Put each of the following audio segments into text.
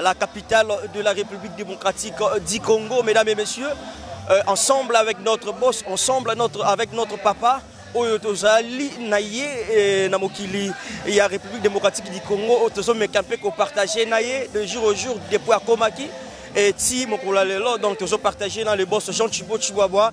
la capitale de la République démocratique euh, du Congo, mesdames et messieurs, euh, ensemble avec notre boss, ensemble notre, avec notre papa, oyo tozali na ye eh, na mokili ya république démocratique du congo oyo tozomeka mpe kopartage na ye de jour au jour depuis akomaki eti mokolo ya lelo donc tozopartage na le boss jean chibo chibwabwa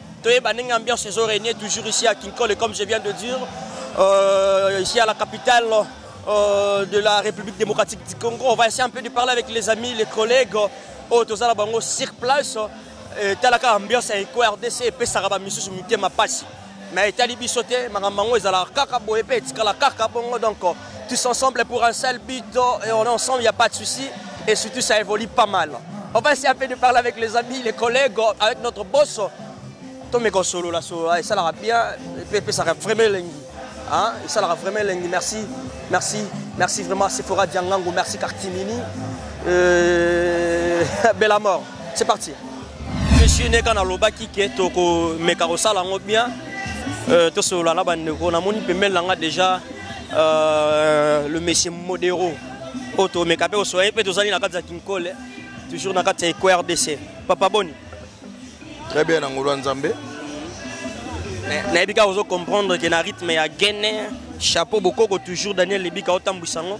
Toyeba ndenge ambiance ezo regner toujours ici à Kinkole comme je viens de dire euh, ici à la capitale euh, de la République démocratique du Congo. On va essayer un peu de parler avec les amis, les collègues oyo tozala bango sur place euh, etalaka ambiance ya eko rdc epesaka bamisusu mitema mpasi mais etali biso te makambo yango ezalaka kaka boye mpe etikala kaka bongo donc tous ensemble pour un seul but euh, et on est ensemble il n'y a pas de souci et surtout ça évolue pas mal on va essayer de parler avec les amis les collègues euh, avec notre boss tomeko solola ça esalaka bien ça a vraiment elengi hein? a vraiment bien, merci merci merci vraiment sephora diangango merci Cartimini. euh... belle mort c'est parti Monsieur Neka nalobaki ke toko meka kosala ngo bien euh, tosolola na bandeko namoni pembeni na nga deja euh, le monsieur Modero oyo tomeka mpe kosolola ye mpe tozali na kati ya Kinkole toujours na kati ya Eco RDC papa boni très bien na ngolu ya Nzambe nayebi kaka ozo comprendre ke na rythme ya Guinée chapeau bokoko toujours Daniel Lebika otambwisa ngo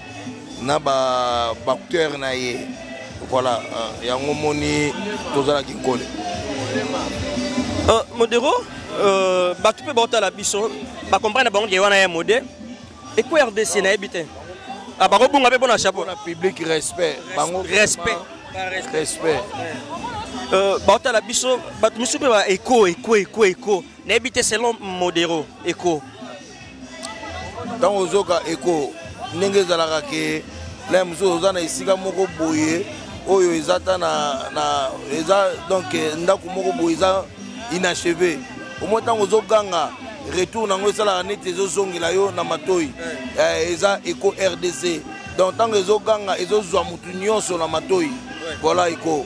na ba bacteur na ye voilà euh, yango moni toza na kinkole euh, modero euh, bato mpe baotala biso bacomprendre bango ke wana ya mode eko rdc nayebi te ah, bakobunga mpe mpona chapeau na public respect bango respect respect baotala biso bato mosusu mpe ba eko eko eko eko Nayebi te selon modero eko. Ntango ozoka eko ndenge ezalaka ke na mosusu oza na esika moko boye oyo eza ata na, na eza donc ndako moko boye eza inacheve omoi ntango ozoganga retour nango esalaka neti ezozongela yo na matoi eh, eza eco rdc donc ntango ezoganga ezozwa motu nyonso na matoi voilà eko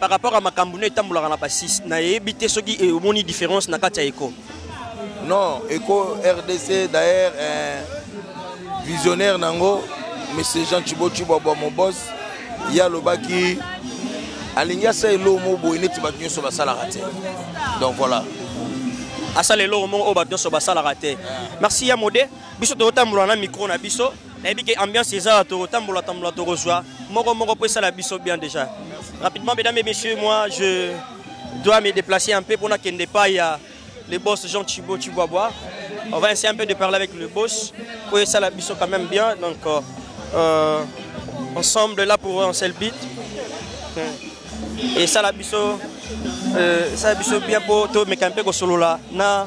par rapport à makambo na etambolaka na basis nayebi te soki eh, omoni différence na kati ya eco non eco rdc d'ailleurs eh, visionnaire na yango monsieur jean chibo chibo abwa mobos ye alobaki alingi asala eloko moko boye neti bato nyonso basalaka te donc voilà asala eloko moko oyo bato nyonso basalaka te merci ya mode biso tozotambola na micro na biso nayebi ke ambiance eza tokotambola tambola tokozwa moko moko mpo esala biso bien déjà rapidement mesdames et messieurs moi je dois me déplacer un peu mpo nakende epai ya le boss jean chibo chibwabwa on va essayer un peu de parler avec le boss mpo esala biso quand même bien donc euh, euh ensemble là pour un seul beat esala biso euh, esala biso bien mpo tomeka mpe kosolola na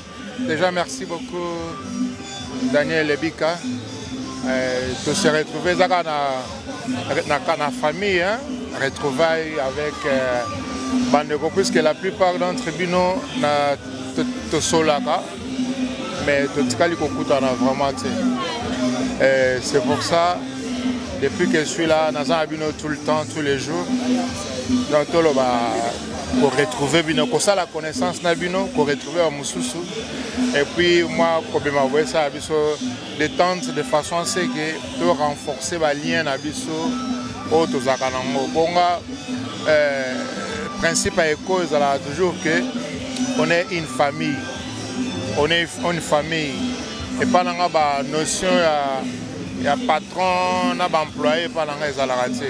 Déjà merci beaucoup Daniel Lebika. Euh, to se retrouver ezaka na, na, na famille hein? retrouvaille avec euh, bandeko puisque la plupart d'entre bino na tosolaka mais totikali kokutana vraiment te euh, c'est pour ça depuis que je suis là naza na bino tout le temps tous les jours donc toloba ko retrouver bino kosala connaissance na bino ko retrouver ba mususu et puis moi kobema boyesala biso détente de façon à ce que to renforcer ba lien na biso oyo tozalaka nango bonga euh, principe ya eko ezalaka toujours que on est une famille on est une famille epa na nga ba notion ya, ya patron na baemploye epa na nga ezalaka te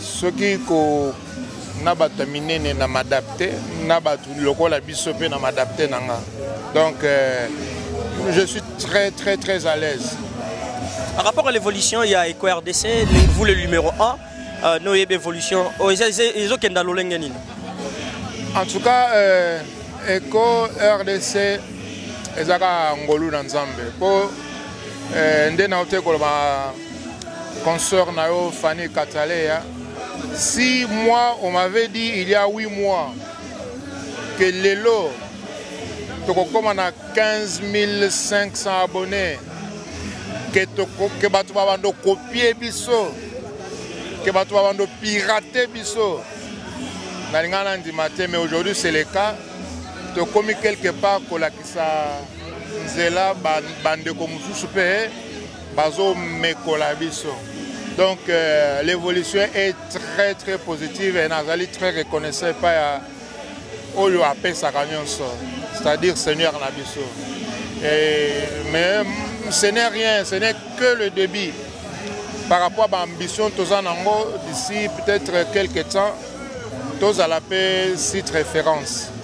soki ko na bato ya minene na m'adapte na bato lokola biso mpe na m'adapte na nga donc euh, je suis très très très à l'aise par rapport à l'évolution il y a eco rdc vous le numéro 1 euh, no yebe évolution oh, ezokenda lolenge nini en tout cas euh, eco rdc ezaka ngolu na nzambe mpo euh, nde na otekoloba Consort na yo Fanny Cataleya, si moi on m'avait dit il y a 8 mois que lelo tokokoma na 15500 abonnés que toko que bato babanda okopie biso que bato babanda opirate biso nalinga nandima te mais aujourd'hui c'est le cas tokomi quelque part kolakisa nzela bandeko mosusu mpe Bazo mekola biso. Donc euh, l'évolution est très très positive et nazali très reconnaissant epai ya oyo apesaka nyonso c'est-à-dire Seigneur na biso. Et, mais ce n'est rien, ce n'est que le début par rapport à l'ambition toza nango d'ici peut-être quelques temps tozala mpe site référence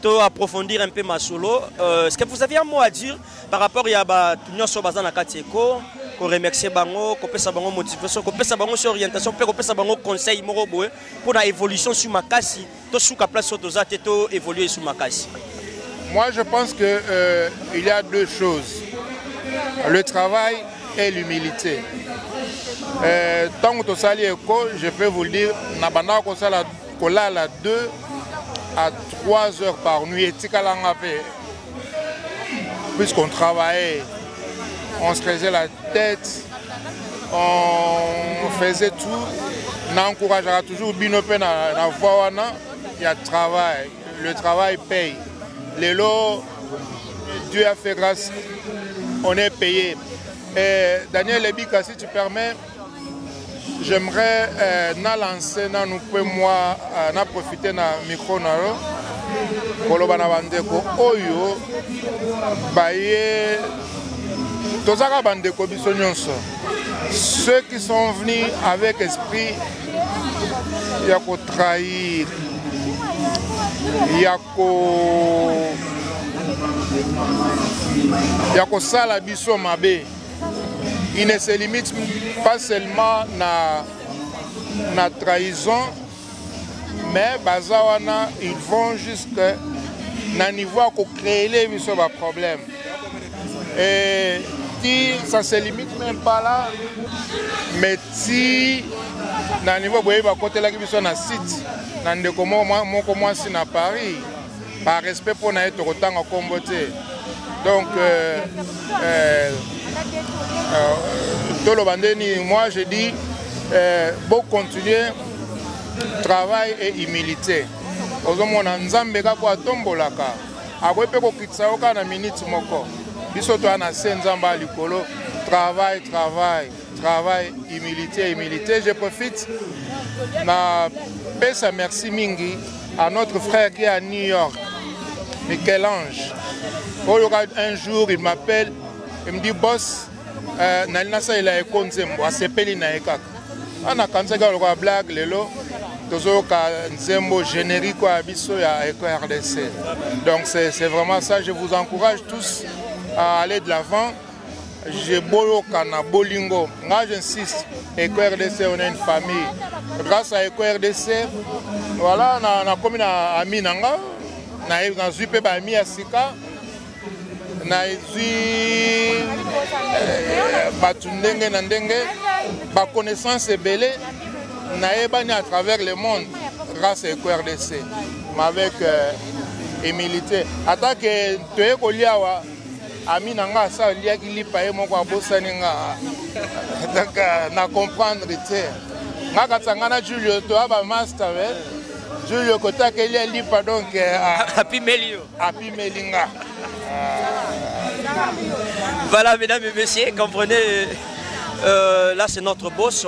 to approfondir un peu masolo euh, est-ce que vous avez un mot à dire par rapport ya bato nyonso baza na kati eko koremercie bango kopesa bango motivation kopesa bango sur orientation mpe kopesa bango conseil moko boye mpo na évolution sur makasi tosuka place oyo toza te to évolue sur makasi moi je pense que euh, il y a deux choses le travail et l'humilité euh, ntango tosali eko je peux vous le dire na bandaka kosala kolala 2 à 3 heures par nuit etikala nga mpe puisqu'on travaillait on se faisait la tête on faisait tout na encourageaka toujours bino mpe na, na voix wana ya travail le travail paye lelo dieu a fait grâce on est payé Et Daniel Ebika, si tu permets, J'aimerais euh, na lancer nanu mpe mwa euh, na profiter na micro na yo koloba na bandeko oyo baye tozaka bandeko biso nyonso ceux qui sont venus avec esprit ya kotrahir ya ko ya kosala biso mabe Il ne se limite pas seulement na, na trahison, mais Bazawana, ils vont jusque na niveau à créer les problèmes. Et si ça se limite même pas là, mais si na niveau boye bakotelaki biso na site na ndeko moko mwasi na paris Par respect mpo na ye tokotanga nkombo te donc euh, euh, euh, toloba nde nini moi je dis euh, bocontinue travail et humilité ozomona nzambe kaka oyo atombolaka akoki mpe kokitisa yo kaka na miniti moko biso toya na se nzambe ya likolo travail travail travail humilité humilité je profite na pesa merci mingi à notre frère qui est à New York Michel-Ange oyo un jour il m'appelle il me dit boss euh, nali nasalela ye ko nzembo asepeli na ye kaka ana kanisaki lokola blague lelo tozoyoka nzembo générique oyo ya biso ya eco rdc donc c'est vraiment ça je vous encourage tous à aller de l'avant je boyoka na bolingo nga je insiste eco rdc on est une famille grâce à eco rdc voilà na na komi na ami na nga na nazui pe ba ami ya sika na ezui euh, bato ndenge na ndenge ba connaissance ebele nayebani à travers le monde grâce à eco rdc mais avec euh, humilité ata ke toye kolia awa ami na nga asa aliaki lipa ye moko abosani nga donc euh, na comprendre te nga katsanga na julio toya bamaster be julio kotakeli ya lipa donc euh, ah. apimeli yo apimeli nga voilà mesdames et messieurs comprenez euh, là c'est notre boss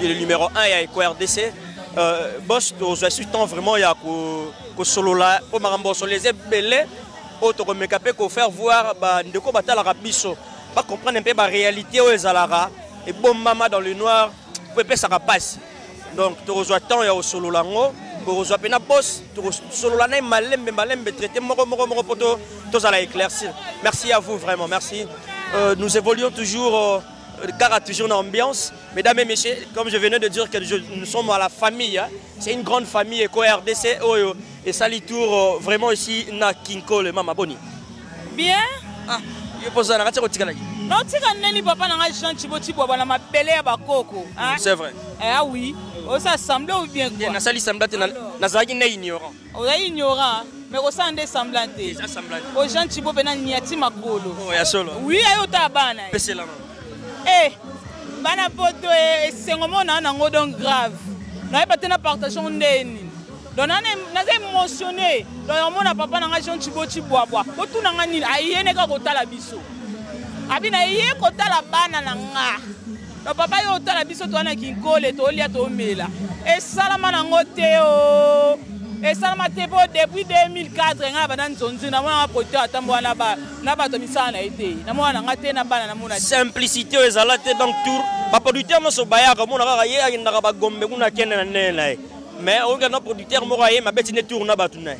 le numéro 1 ya eco rdc euh, boss tozwa su temps vraiment ya kosolola mpo makambo osoleza ebele oyo toko meka pe ko faire voir ba ndeko ba talaka biso ba comprendre un peu ba realite oyo ezalaka ebombama dans le noir po epesaka pasi donc tokozwa temps ya kosolola yango bokozwa mpe na bos tokosolola naye malembe malembe traité moko moko moko mpo tozala éclaircir merci à vous vraiment merci euh, nous évoluons toujours euh, Cara toujours une ambiance. Mesdames et messieurs, comme je venais de dire que je, nous sommes à la famille, hein. c'est une grande famille éco-RDC. Esali tour euh, vraiment ici na Kinkole mama boni. Bien. Ah, yo poza na kati ko tikala ki. Non tika neni papa na nga Jean Chibo Chibo bana mabele ya bakoko. Hein? Mm, c'est vrai. Eh ah oui. Oh ça semble ou bien quoi? Na sali semble te na na zaki na ignorant. Oh ignorant. mais kosala nde semblant te ojanti bo mpena niati makolo oh, oui ayo ta bana Eh, bana poto eh, esengo mo naa nango donc grave nayeba te na partage yango ndenge nini donc naza émotionné donc omona papa na ngai jean cibo cibwabwa kotuna ngai nini aye ne kaka kotala biso abi na ye kotala bana na nga donc papa yo otala biso toa na kinkole tolia tomela esalama nango te o oh. esalama te mpo depuis 2004 ngai na banda nzonzi namonaka kote atambo wana ba na bato ya misala na ye te na mwana na ngai te na bana na mona simplicité oyo ezala te donc tour baproducteur nyonso bayaka omona kaka ye akendaka bagombe kuna akende na ndene na ye mais oyoka na producteur moko aye mabeti nde tour na bato na ye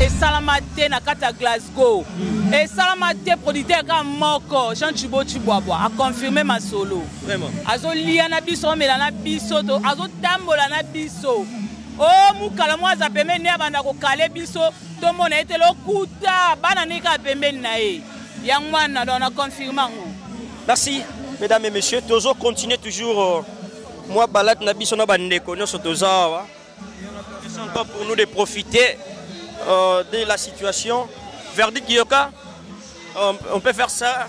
esalama te na kati ya glasgow hmm. esalama te producteur kaka moko jean chibo chibwabwa aconfirme masolo azolia na biso amela na biso azotambola na biso o oh, mokala mwa aza pembe nde abanda kokale biso Tomona ye te lokuta bana ndenge kaka pembeni na ye yango wana donc na confirme yango. Merci mesdames et messieurs tozo continuer toujours euh, mwa balade na biso na bandeko nyonso toza awa pas pour nous de profiter euh, de la situation verdict yoka on, on peut faire ça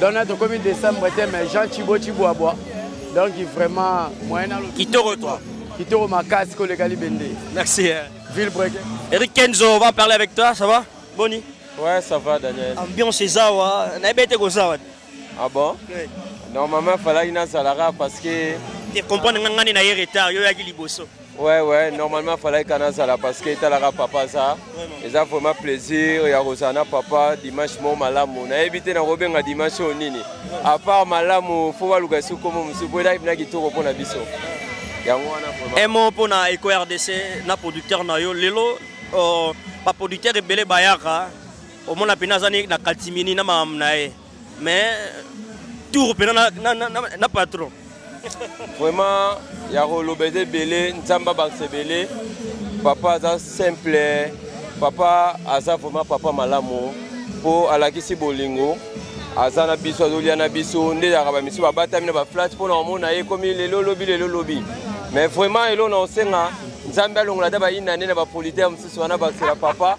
donc na tokomi décembre te mais jean chibo chibwabwa donc vraiment moyen na kitoko toi kitoko makasi koleka libende merci hein. ville break eric kenzo on va parler avec toi ça va boni ouais ça va daniel ambiance ezawa nayebi ete kozawa ah bon oui. normalement falaki nazalaka parce que te comprendre nga ngani na ye retard yo oyaki liboso Ouais, ouais, normalement falaki ka nazala parce que etalaka papa aza eza vraiment plaisir ya kozala na papa dimanche moko malamu nayebi te nakobenga dimanche oyo nini apart malamu fo baluka esu komo mosusu po elaki mpena kitoko mpo na biso yango wana un mot mpo na eco rdc na producteur na yo lelo euh, baproducteur ebele bayaka omona mpena aza na katimini na mamu na ye mais tour pena na, na, na, na, na patron vraiment ya koloba eza ebele nzambe abakisa ebele papa aza simple papa aza vraiment papa malamu mpo alakisi bolingo aza na biso azolia na biso nde yaka bamisu babatami na baflate mpo na komona ye ekomi lelo lobi lelo lobi mais vraiment elo na osenga nzambe alongola ata bayinda nde na bapolitere mosusu wana bakisela papa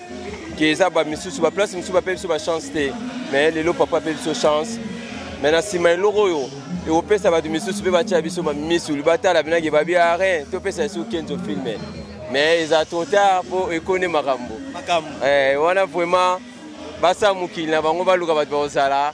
ke eza ba misusu ba place misusu bapesi biso ba chance te mais lelo papa apesi biso chance mais na nsima eloko oyo ekopesa bato misusu mpe batya biso misuli batala binake babi are topesa esu kenzo filme mais eza trop tard mpo ekoni makambo eh, wana vraiment basa mokili na bango baluka bato bakozala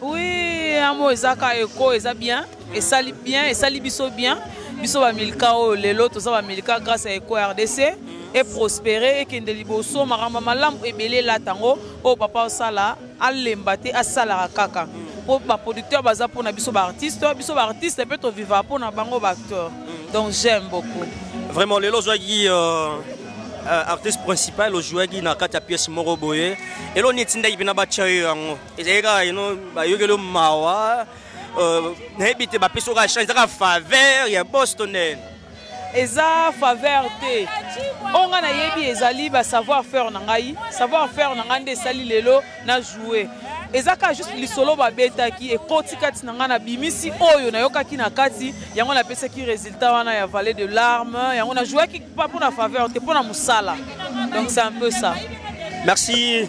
Oui, amo eza ka eko eza bien, esali bien, esali biso bien. Biso ba milka oyo lelo toza ba milka grâce à Eko RDC et prospérer et kende liboso makambo malamu ebele la tango oyo papa osala alemba te asalaka kaka. Po ba producteurs baza pona biso ba artistes, biso ba artistes pe to viva pona bango ba acteurs. Donc j'aime beaucoup. Vraiment lelo ozwaki euh, euh, artiste principal ozwaki na kati ya pièce moko boye. Elo neti ndaki pena ba chayo yango. ezali kaka ino bayokeli yo mawa euh, nayebi te bapesi oka change ezaka faveur ya boston nene eza faveur te oyo ngai nayebi ezali basavoir faire na ngai savoir faire na ngai nde esali lelo na joue eza kaka juste lisolo babetaki ekoti kati na ngai nabimisi oyo nayokaki na kati yango napesaki résultat wana ya valet de larme yango najouaki pa mpo na faveur te mpo na mosala donc c'est un peu ça merci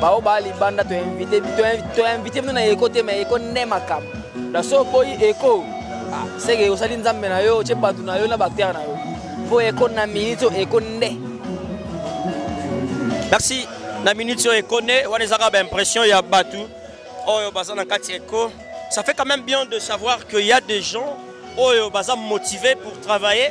bao baa libanda to invite to invite bino na eko te mais eko nde makambo na so boyi eko ah, seke osali nzambe na yo otye bato na yo na bactere na yo mpo eko na minute oyo eko nde merci na minute oyo eko nde wana ezaka baimpression ya bato oyo baza na kati eko ça fait quand même bien de savoir que ya des gens oyo baza motive pour travailler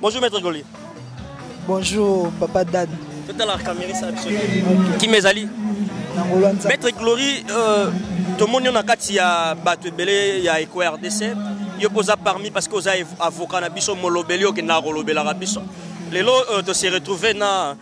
Bonjour maître Goli. Bonjour papa Dan. Totala kamera ça biso. Qui mezali? Maître Glory euh, tomoni yo na kati ya bato ebele ya eco rdc yo mpe oza parmi parce que oza avocat na biso molobeli okendaka kolobelaka biso lelo euh, tose retrouve na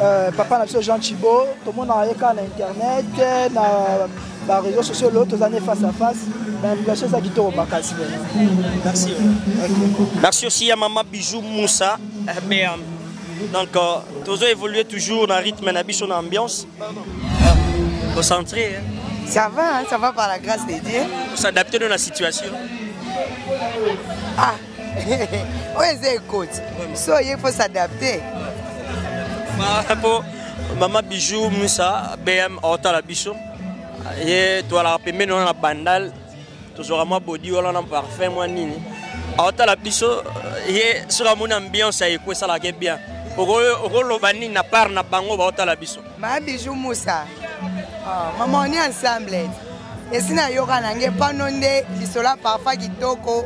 Euh, papa na biso jean chibo tomonaka ye kaka na internet na bareseau sociaux loo toza ne face à face baimplication eza kitoko makasi merci merci aussi ya mama bijou moussa bern donc euh, tozo évolue toujours na rythme na biso na ambiance euh, concentré hein? Ça va, hein, ça va par la grâce de Dieu. S'adapter à la situation. Ah, oyo eza ekoti so oye faut s'adapter po mama bijou musa bm aotala biso ye toalaka pembeni wana na bandal tozwaka mwa bodi wana na parfum mwa nini aotala biso ye soki amoni ambiance ya eko esalaka ye bien okoloba nini na part na bango baotala biso Ma bijou Moussa. Oh, maman on est ensemble. Esi na yoka na nge pano nde lisolo ya parfa kitoko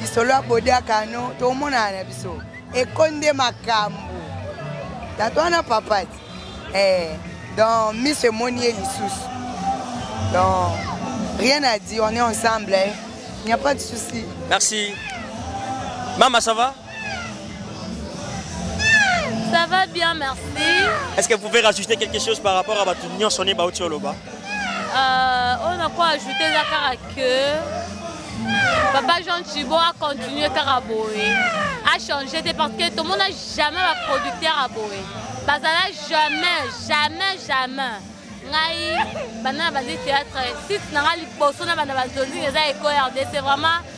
lisolo ya bode ya kano tomonana na biso eko nde makambo tato wana papati eh, donc miso emoni ye lisusu donc rien à dire on est ensemble eh. il n'y a pas de souci merci mama ça va Ça va bien, merci. Est-ce que vous pouvez rajouter quelque chose par rapport à votre union sonnée Baouti Oloba euh, On a quoi ajouter Zakara que Papa Jean Chibo a continué Karaboé, a changé parce que tout le monde n'a jamais va producteur à Boé. Bazala jamais, jamais, jamais. ngai bana na bandi théâtre site na ngai liboso na bana bazonzi eza eko rdc vraiment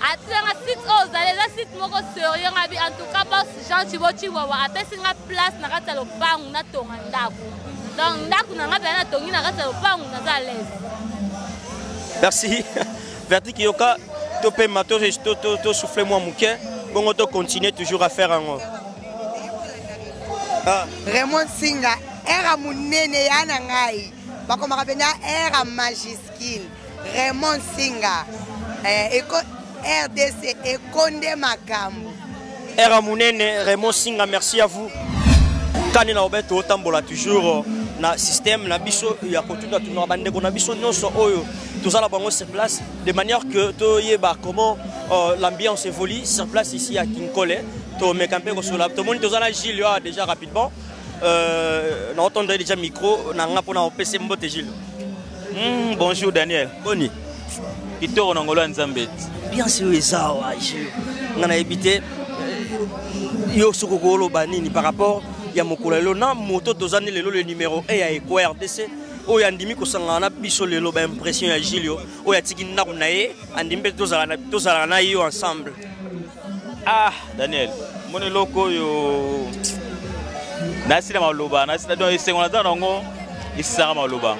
Atika nga site oyo ozali eza site moko serieux nga bi en tout cas boss Jean Chibo Chiwawa apesi nga place na kati ya lopangu na tonga ndako donc ndako na nga pena na tongi na kati ya lopangu naza à l'aise merci verdict yoka to pema to to to, to souffler moi moke bongo to continuer toujours à faire yango ah. Raymond Singa era munene ya na ngai bakomaka pena era magis Kin, Raymond Singa, eh, eko, RDC, ekonde makambo. Era Munene, Raymond Singa, merci à vous. Kani na obeto otambola toujours na système na biso ya kotuna tuna bandeko na biso nyonso oyo tozala bango sur place de manière que toyeba comment euh, l'ambiance évolue sur place ici à Kinkole tomeka mpe kosolola tomoni toza na Gilles ah, déjà rapidement euh, na otondo déjà micro na nga mpona opese mbote Gilles Mm, bonjour Daniel. Boni. Kitoko na ngolo ya Nzambe. Bien sûr eza wa je. Nga na ebite euh, yo soko ko loba nini par rapport ya mokolo lelo na moto toza ni lelo le numéro 1 ya Eco RDC oyo andimi kosangana na biso lelo ba impression ya Julio oyo atiki ndako na ye andimi mpe tozalaka na yo ensemble. Ah, Daniel, mon eloko yo nasi na maloba, nasi na donc esengo na tana ngo isanga maloba.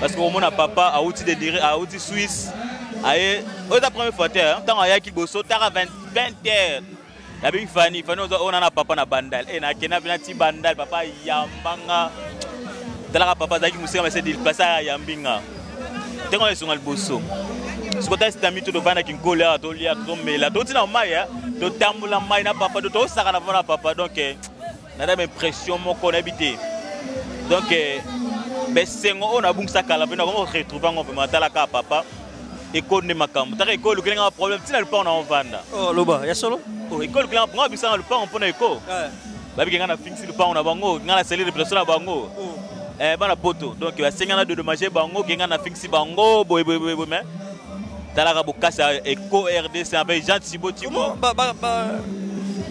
Parce que omona papa auti de dire auti Suisse aye oza première fois te ntango ayaki boso tara 20 heures nabengi fani fani oza ona na papa na bandal e eh, nakenda mpe nati bandal papa ayambanga talaka papa azalaki mosika mese dilplase ayambi nga ndenge wana ezonga liboso sikota sitami to tovanda kinkoli awa tolia tomela toti na mai eh. totambola mai na papa to tosakana mpo na papa donk eh, nada ba impression moko nayebi te donk eh, besengo oyo nabungisa kala mpe nakoma koretrouve yango vraimen atalaka papa ekoli nde makambo taka ekoli lukeli nga baproblème ntina lupango na ovanda oh, loba ya solo oh, ekoli lukeli nga nga bisanga lupango mpo na eko babike ngai nafingisi lupango na bango ngai nasali reputation na bango oh. eh, bana poto donc basengi na dodomage bango ke ngai nafingisi bango boyeboyeboyebo mais talaka bokasi ya eco rdc avec jean tibo tibo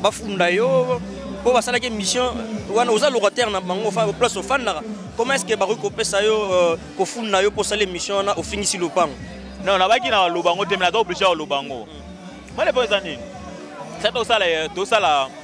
bafunda yo mpo basalaki émission wana oza locataire na bango place ofandaka comment est ce que bakoki kopesa yo euh, kofunda yo mpo osala émission wana ofingisi lopango non nabaki na baloba yango te me naza oblige ya baloba yango mm. malepo eza nini sa tosala tosala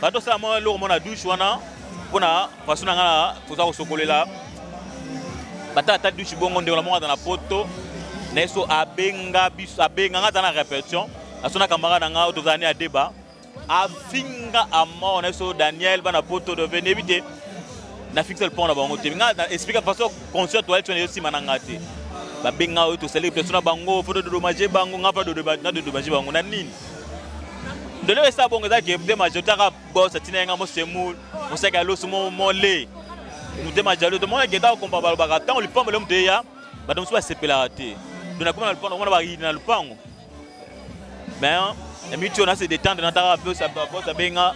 Ba to sala mwa eloko mwa na douche wana mpo na façon na nga na toza kosokolela batala ata douche bongo ndeko na moko aza na poto na ye so abenga biso abenga nga aza na répétition aso na camarade na nga oyo tozala ne ya deba afinga amor na ye so daniel bana poto dove neyebi te na fixe mpo na bango te nga na explika façon concert toaleti wana ezosima na nga te babenga oyo tosali repression na bango fo dodomage bango nga mpe nadodomage bango na nini Dole we sabongo eza ke mde majotaka boss atina nga mo semul mosaka losu mo mo le mde majalo to mona ke ta kompa balo baka tango lipambo le mde ya bato mosusu basepelaka te dona koma na lupango mona bayini na lupango mais emiti ona se détendre na taka pe sa boss abenga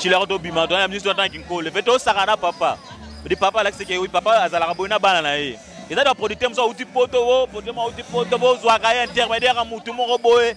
chilako to bima to na misu na kinkole pe to saka na papa di papa alakisi ke oui papa azalaka boye na bana na ye eza da producteur mosusu auti poto o producteur mo auti poto bozwaka ye intermédiaire ya motu moko boye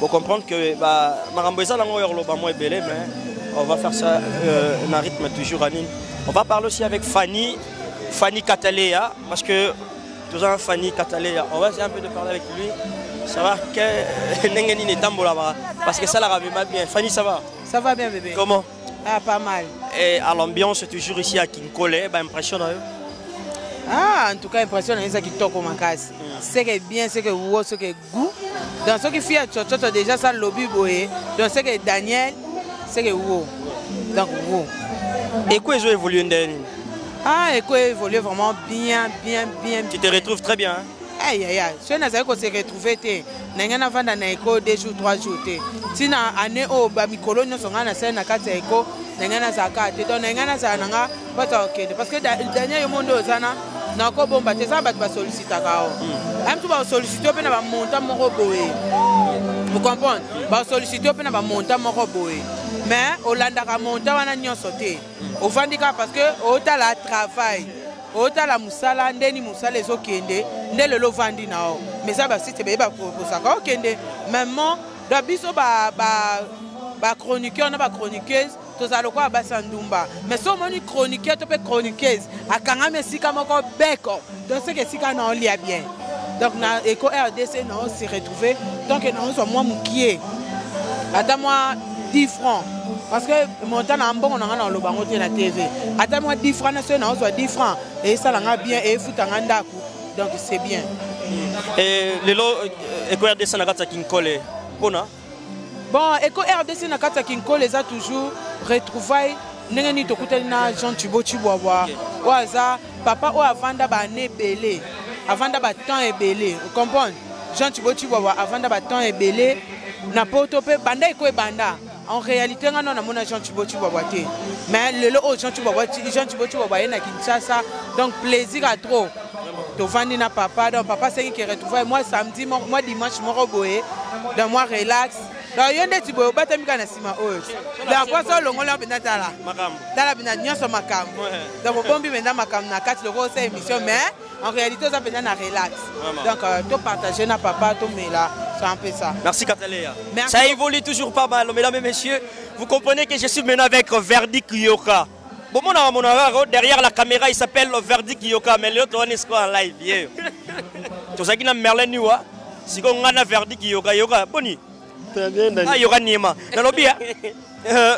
Bo comprendre que ba makambo eza nango ya koloba mwa ebele mais on va faire ça euh, na rythme toujours à nini. On va parler aussi avec Fanny, Fanny Cataleya parce que tout ça Fanny Cataleya. On va essayer un peu de parler avec lui. Ça va que ndenge nini etambola ba parce que ça la rabema bien. Fanny ça va Ça va bien bébé Comment Ah pas mal. Et à l'ambiance toujours ici à Kinkole, ba impression na yo. Ah en tout cas impression na eza kitoko makasi. C'est que bien c'est que wo c'est que gout donc soki fille ya cococo déjà sa lobi boye donc seke daniel seke wo donc wo eko ezo évolue ndenge nini ah eko évolue vraiment bien bien bien tu te retrouves très bien hein? ayaya eh, soki nazali kose retrouve te na ngai navanda na eko deux jours trois jours te ntina année oyo bamikolo nyonso ngai nasali na kati ya eko na ngai nazala kaka te donc na ngai nazala na ngai bato ya kokende parce que daniel yo monde oyo oza na nakobomba te eza bato basolicitaka o hmm. amtu basolicite mpe na bamonta moko boye vous comprendre basolicite mpe na bamonta moko boye mais olandaka monta wana nyonso te hmm. ofandi kaka parce que otala travail otala mosala ndeni mosala ezokende nde lelo ovandi na o mais eza basite bayeba kosaka okende maman donc biso bachroniqueur na bachroniqueuse tozala lokola basi ya ndumba mais so omoni chroniqueur to mpe chroniqueuse akangami esika moko beko donc seke esika na olia bien donc na eco rdc na o se retrouve donc na ozwa mwa mokie ata mwa 10 francs parce que montant na mbongo na ngai na oloba yango te na tv ata mwa 10 francs na soki na ozwa 10 francs esala ngai bien efuta ngai ndako donc c'est bien eh, lelo eh, ekoya desa na kati ya kinkole mpona Bon, eko RDC na kati ya Kinkole eza toujours retrouvaille ndenge nini tokutani na Jean Chibo Chibwabwa okay. oyo aza papa oyo avanda ba année ebele avanda ba temps ebele o comprendre Jean Chibo Chibwabwa avanda ba temps ebele na poto mpe banda eko ebanda en réalité nga no namona jean tibo tibwabwa te mais lelo oyo jean tibo tibwabwa ye na kinshasa donc plaisir a trop tovandi na papa donc papa asengi ke retrouvaille mwa samedi mwa dimanche moko boye donc mwa relax donc yo ndeti boye obatami kaka na nsima oyo donc poso olongoli yango mpenza tala tala mpenza nyonso makambo donc obombi mpenza makambo na kati lokola osa émission mais en réalité oza mpenza na relax donc euh, topartage na papa tomela c'est un peu ça merci kataleya ça évolue toujours pas mal mesdames et messieurs vous comprenez que je suis maintenant avec verdict yoka bomonaka monaka ko derrière la caméra il s'appelle verdi kiyoka mais lelo towani sikoyo en live yeyo tozalaki na merlin niwa sikoyo ngai na verdi kiyoka yoka boni ayoka ah, niema nalobi ya euh,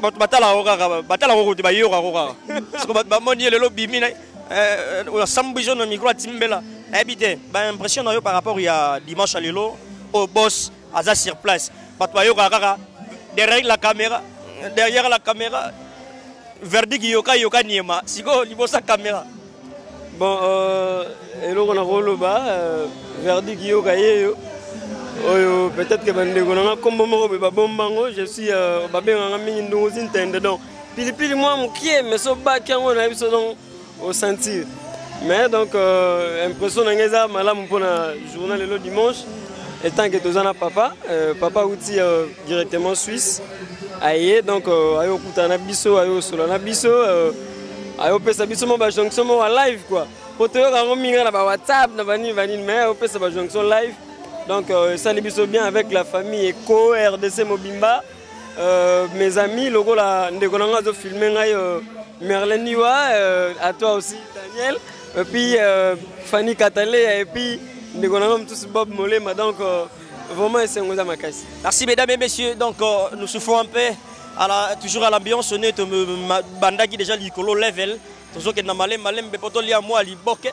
bato batalaka kaka batalaka kote bayokako kaka siko bato bamoni ye lelo bimi osambi zo na micro atimbela nayebi te baimpression na yo par rapport ya dimanche ya lelo oyo oh, bos aza sur place bato bayokaka kaka derrière la caméra derrière la caméra verdict yoka yoka niema sikoyo libosa caméra bon euh, eloko nakoloba euh, verdict yoka yeyo oyo peut-être que bandeko na nga nkombo moko boye babomba yango je suis euh, babengaka mingi ndunguzi ntende donc pilipili mwa mokie mais sobaki yango na biso donc au sentir mais donc euh, impression na ngai eza malamu mpo na journal lelo dimanche etant que toza na papa euh, papa auti euh, directement suisse aye donc euh, aye okutana na biso aye osola na biso euh, aye opesa biso mwa bajonction moko ya live kua mpo toyoka yango mingi na bawhatsapp na banini banini mais aye opesa bajonction live donc euh, esali biso bien avec la famille eco rdc mobimba Euh, mes amis, lokola ndeko na ngai azofilme ngai euh, Merlin Niwa, euh, à toi aussi Daniel, et puis euh, Fanny Katalea, et puis ndeko na ngai mosusu Bob Molema, donc euh, vraiment esengo eza makasi. Merci mesdames et messieurs, donc euh, nous souffrons un peu, à la, toujours à l'ambiance, on est bandaki déjà likolo level, tozokenda malembe malembe mpo tolia mwa liboke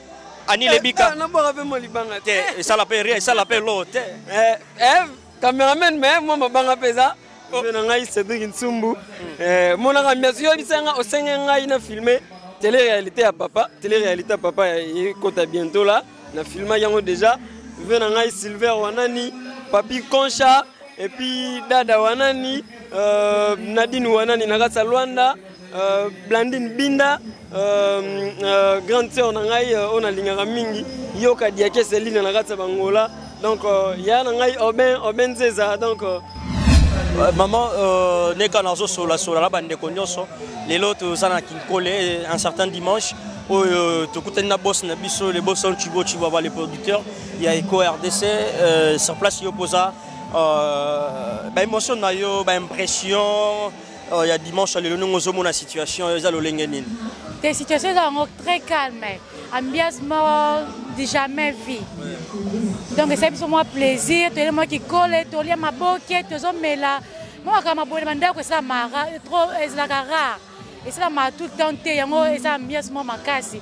Annie eh, Lebika. Ah, nabwaka pe molibanga te. Eh, esala pe rien, esala pe lo te. Eh, eh, cameraman mais moi mabanga pe eza. Oh. Na ngai Cedric Nsumbu. Hmm. Eh, monaka merci yo bisanga osenge ngai na filmer télé-réalité ya papa, télé-réalité ya papa ekota bientôt là. Na filma yango déjà. Ve na ngai Silver Wanani, Papi Concha et puis Dada Wanani, euh, Nadine Wanani na Luanda. Euh, Blandine Binda, euh, euh, grande sœur na ngai euh, oyo nalingaka mingi yoka diake selina na kati ya bangola donc euh, ya na ngai oben oben nzeza donc euh, euh maman euh, neka nazosolasola na bandeko nyonso lelo toza na kinkole euh, un certain dimanche oyo tokutani na bosi na biso le boson chibo chibo aba le producteur ya eco rdc euh, sur place yo mpoza euh, baémotion na yo baimpression Oh, ya dimanche ya lelo ndenge ozomona situation eza lolenge nini te situation eza yango très calme ambiance moko du jamais vie donc esali biso mwa plaisir toyeli mwa kikole tolia maboke tozomela mwa makambo boye na bandako esalamaka trop ezalaka rare esalamaka tout le temps te yango eza ambiance mwa makasi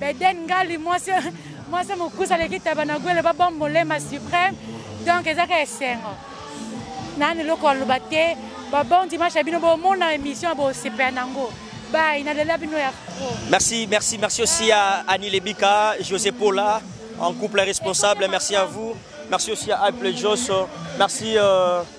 Beden Ngali mwasi mwasi mokusa aleki Tabanagwele ba bombe molema supreme donc ezaka esengo nani eloko aloba te ba bon dimanche ya bino bomona émission bosepela nango bai nalela bino ya pro merci merci merci aussi à Annie Lebika José Paula en couple responsable merci à vous merci aussi à Apple Joss merci euh...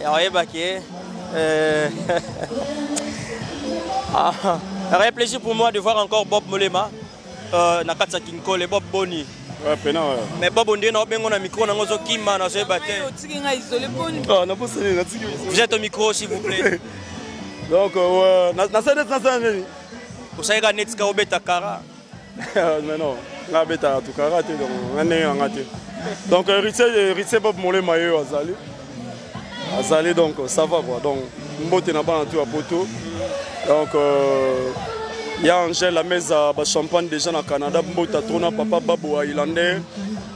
Ya oyeba ke euh, ah, rien plaisir pour moi de voir encore Bob Molema euh, na kati ya Kinkole Bob Boni mais bob ondie na obengo na micro nango ozokima nazoyeba te vous êtes au micro s'il vous plaît donc euh, nasali neti nasala nini osalika neti ka obeta kara mais non nga abetaka tukara te donc nga ndenge na nga te donc héritier euh, héritier euh, bob molema ye oyo azali azali donc euh, ça va quoi donc mbote na bana to ya poto donc euh, ya angel ameza bachampagne déjà na canada mbota tona papa babo ya ilandais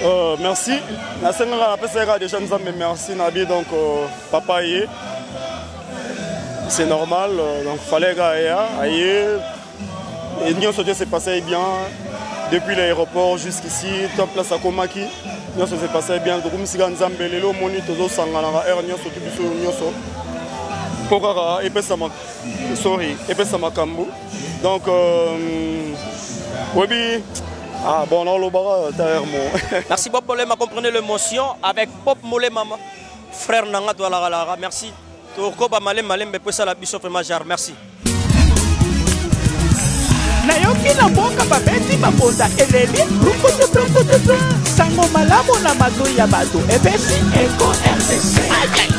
Euh, merci nasengaka napesa yaka déjà nzambe merci na bi donc euh, papa ye c'est normal euh, donc fallait ka aya aye et nyonso te se passait bien depuis l'aéroport jusqu'ici to place akomaki nyonso se passait bien tokumisika nzambe lelo omoni tozosanganaka heure nyonso to biso nyonso mpo kaka epesa sorry epesa makambo donc euh, oyebi ah bon naolobaka tayer mo merci bob molema comprenez l'émotion avec bob molema frère na nga toalakalaka merci tokoba malembe malembe mpo esala biso vraiment jar merci nayoki na mboka babeti mabonda eleli sango malamu na matoi ya bato epesi eko rcc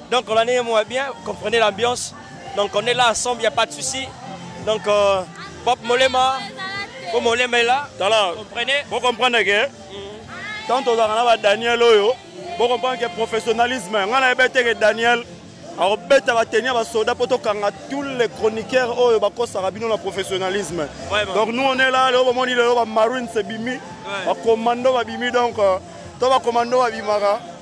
Donc on est moi bien, comprenez l'ambiance. Donc on est là ensemble, il n'y a pas de souci. Donc euh, Bob Molema, Bob Molema est là. Voilà. Vous comprenez Vous comprenez que mm. tant on a Daniel Oyo, vous comprenez que professionnalisme, on a que Daniel akobeta bateni ya basoda mpo tokanga tous les chroniqueurs oyo bakosaka bino na professionnalisme donc nous on est là lelo bomoni lelo bamarines ebimi bacommando babimi donc euh, to bacommando babimaka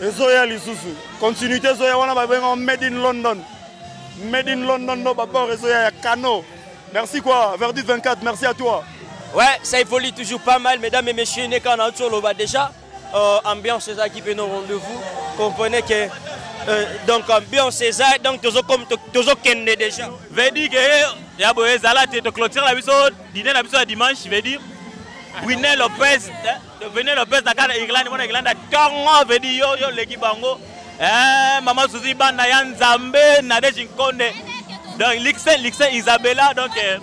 ezoya lisusu continuité ezoya wana babenga made in london made in london no babord ezoya ya cano merci quoi verdu 24 merci à toi ouais ça évolue toujours pas mal mesdames et messieurs neka na tsoloba déjà euh, ambiance ezalaki mpe no rendez-vous comprenez que euh, donc ambiance eza donc tozokende déjà veut dire que eh, ya boye ezala te toclotire na biso dine na biso ya dimanche veut dire brune lopez Venez le pesa kana Irlande mona Irlande tongo vedi yo yo leki bango eh maman Suzy bana ya Nzambe na Deji Nkonde donc Lixe Lixe Isabella donc eh,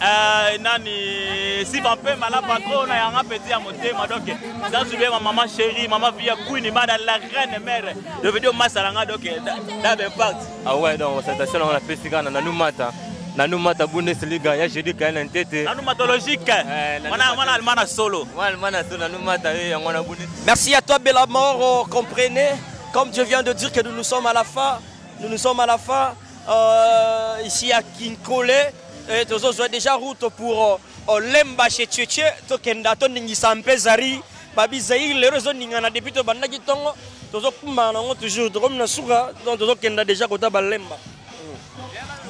eh nani si bampe mala patro na yanga petit ya motema donc ça subi ma maman chérie maman via queen bana la reine mère de vidéo masala nga donc eh, da da impact Ah ouais, donc salutation na pesi kana na numata. Na numata Bundesliga ya jeudi kana ntete. Na numata logique. Eh, wana wana almana solo. Wana almana solo na numata ye eh, yango na Bundes. Merci à toi Bella Mort, oh, comprenez comme je viens de dire que nous nous sommes à la fin, nous nous sommes à la fin euh, ici à Kinkole et nous avons déjà route pour euh, Lemba chez Tchetche, Tokenda, Toningisa, Mpezari. Babi Zaïre lelo ezo ningana depuis to bandaki tongo tozo kumbana nango toujours tokomi na suka donc tozo kenda déjà kota balemba.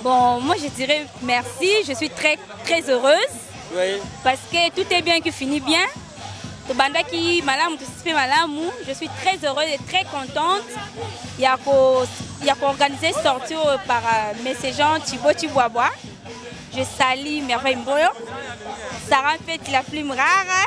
Bon, moi je dirais merci, je suis très très heureuse Oui. parce que tout est bien qui finit bien. Tobandaki malamu, tout se fait malamu. Je suis très heureuse et très contente. Il y a qu'au- il y a qu'organiser sortie au- par euh, Messie Jean Chibo Chiboaboa. Je salue Merveille Mboyo. Sarah Petit, la plume rare.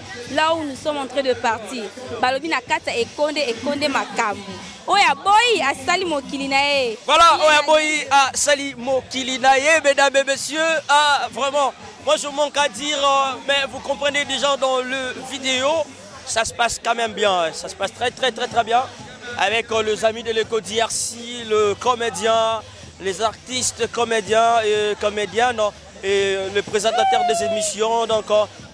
là où nous sommes en train de partir balobi na kati ya ekonde ekonde makambo oyo aboyi asali mokili na ye voilà oyo aboyi asali mokili na ye mesdames et messieurs ah, vraiment moi je manque à dire euh, mais vous comprenez déjà dans le vidéo ça se passe quand même bien ça se passe très très très très bien avec euh, les amis de l'éco DRC le comédien les artistes comédiens et comédiennes et le présentateur des émissions donc euh,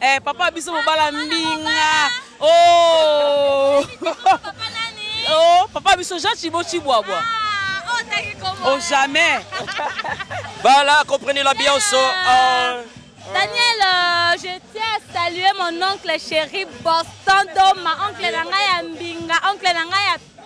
Eh papa biso mobala mbinga. Oh. papa nani? Oh papa biso Jean Chibo Chibwabwa. Ah, oh taki komo. Oh jamais. Bala comprenez la bien so. Euh... Daniel, euh, je tiens à saluer mon oncle chéri Boston Doma, oncle Nanga Yambinga, oncle Nanga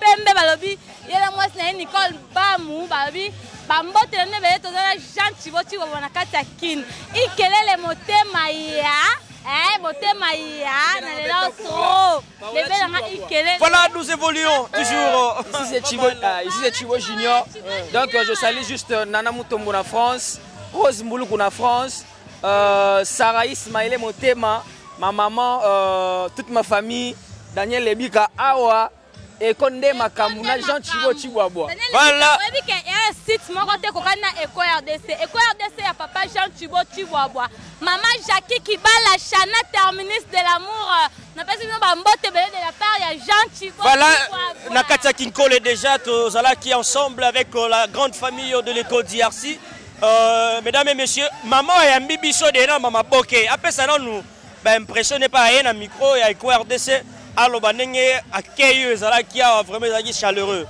pembe balobi ye na mwasi na ye nicole bamu balobi bambote na nde beye toza na jean cibotibobo na kati ya kin ikelele motema ya eh, motema ya na lela tro lebe nanga ikelele voilà nous évoluons toujours euh, ici c'est cibo ah, ici c'est cibo junior donc euh, je salue juste euh, nana mutombo na france rose mbuluku na france Euh, Sarah Ismaël Motema, ma maman, euh, toute ma famille, Daniel Lebika, Awa, et Kondé Makambu, na Jean Chibo Chibuabwa. Voilà. Oyebi ke eh, site moko te kokani na Eco RDC. Eco RDC ya papa Jean Chibo Chibuabwa. Maman Jackie Kibala Chana terminus de l'amour. Na pesi bino ba mbote bele de la part ya Jean Chibo Voilà, Chibuabwa. na kati ya Kinkole déjà tozalaki ensemble avec euh, la grande famille de l'Eco DRC. Euh, mesdames et messieurs, maman ayambi biso de na mama boke apesa nanu ba impression ne pas aye na micro ya Eco RDC aloba ndenge accueil oyo ezalaki awa vraiment ezalaki chaleureux.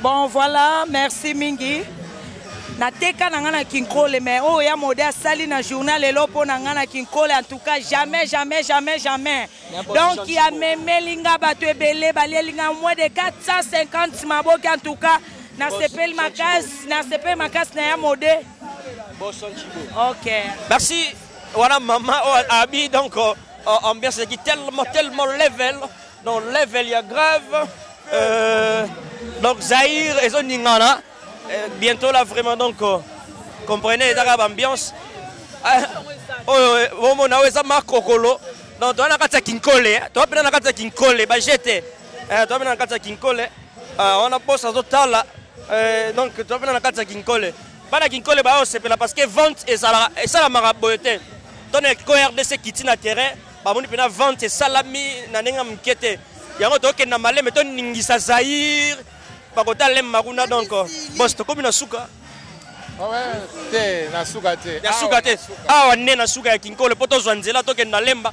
Bon voilà, merci mingi. nateka na ngai na kinkole mais oyo oh, ya mode asali na journal lelo mpo na ngai na kinkole en tout cas jamais jamais jamais jamais donc amemeli ngai bato ebele balieli ngai moins de 450 maboki en tout cas nasepeli makasi nasepeli makasi na ya mode ok merci wana mama oyo oh, abi donc oh, oh, ambiance ezalaki tellement tellement level donc level ya grave euh, donc zaire ezoningana euh, bientôt là vraiment donc comprenez ezaka baambiance ah, oyo eh, bomona oyo eza makokolo donc toza na kati ya kinkole eh. toza mpena na kati ya kinkole bajete eh, toza mpena na kati ya kinkole Ah, wana poste azotala eh, donc toza mpena na kati ya kinkole bana kinkole baya kosepela parce que vente esalamaka boye te to na ko rdc kiti na terrain bamoni mpena vente esalami na ndenge ya moke te yango tokokende na maleme toningisa zaire bakota lemma kuna donc bos tokomi na suka ah te na suka te ya suka te awa nde na suka ya kinkole mpo tozwa nzela tokende na lemba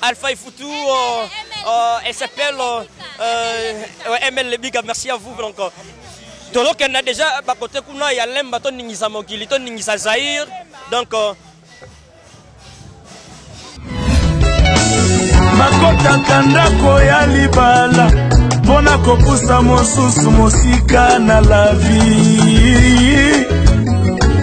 Alpha et Futu, euh, euh, elle s'appelle euh, euh, ML Lebiga, merci à vous donc. tolokenda déjà bakote kuna ya lemba toningisa mokili toningisa zaire donc euh, bakotaka ndako ya libala mpo na kopusa mosusu mosika na lavi